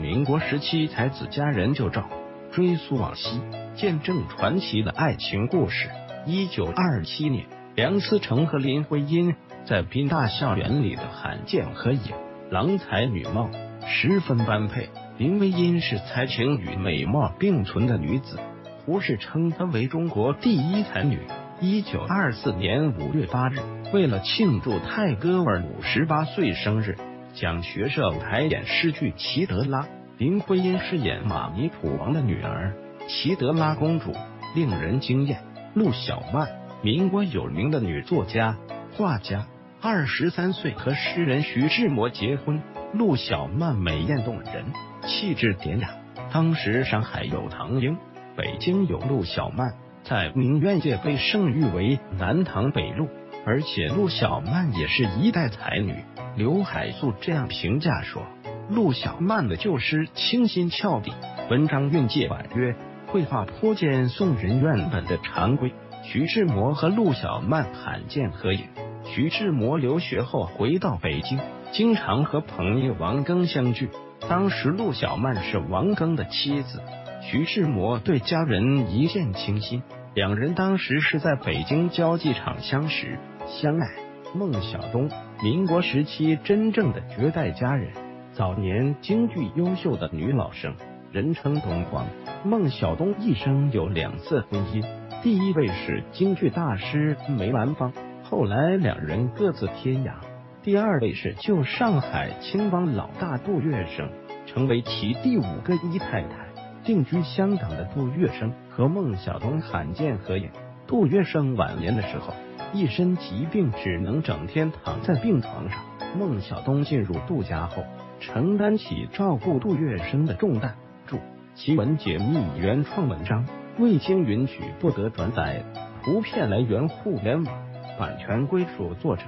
民国时期才子佳人旧照，追溯往昔，见证传奇的爱情故事。一九二七年，梁思成和林徽因在宾大校园里的罕见合影，郎才女貌，十分般配。林徽因是才情与美貌并存的女子，胡适称她为中国第一才女。一九二四年五月八日，为了庆祝泰戈尔五十八岁生日，讲学社排演诗剧《齐德拉》，林徽因饰演马尼普王的女儿齐德拉公主，令人惊艳。陆小曼，民国有名的女作家、画家，二十三岁和诗人徐志摩结婚。陆小曼美艳动人，气质典雅。当时上海有唐英，北京有陆小曼。在名媛界被盛誉为南唐北陆，而且陆小曼也是一代才女。刘海粟这样评价说：陆小曼的旧诗清新俏丽，文章韵界婉约，绘画颇见宋人原本的常规。徐志摩和陆小曼罕见合影。徐志摩留学后回到北京，经常和朋友王庚相聚。当时陆小曼是王庚的妻子。徐志摩对家人一见倾心，两人当时是在北京交际场相识相爱。孟小冬，民国时期真正的绝代佳人，早年京剧优秀的女老生，人称东皇。孟小冬一生有两次婚姻，第一位是京剧大师梅兰芳，后来两人各自天涯；第二位是旧上海青帮老大杜月笙，成为其第五个姨太太。定居香港的杜月笙和孟小冬罕见合影。杜月笙晚年的时候，一身疾病，只能整天躺在病床上。孟小冬进入杜家后，承担起照顾杜月笙的重担。注：奇闻解密原创文章，未经允许不得转载。图片来源互联网，版权归属作者。